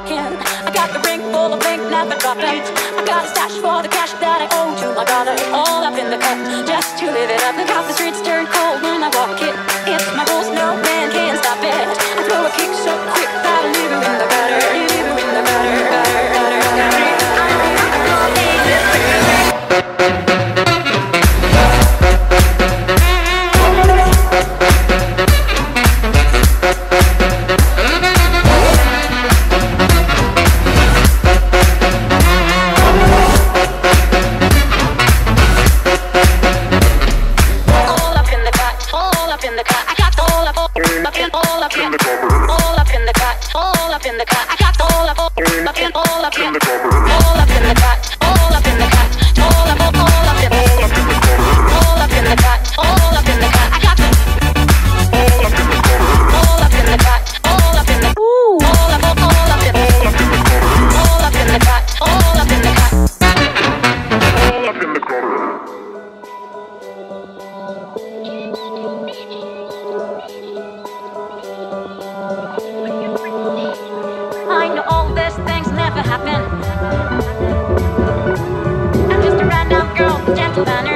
rocking. I got the ring full of pink, never dropping. I got a stash for the cash that I owe to my brother. All up in the cup, just to live it up. Look out the streets. all up in the cut, all up in the cut. happen. I'm just a random girl, gentleman.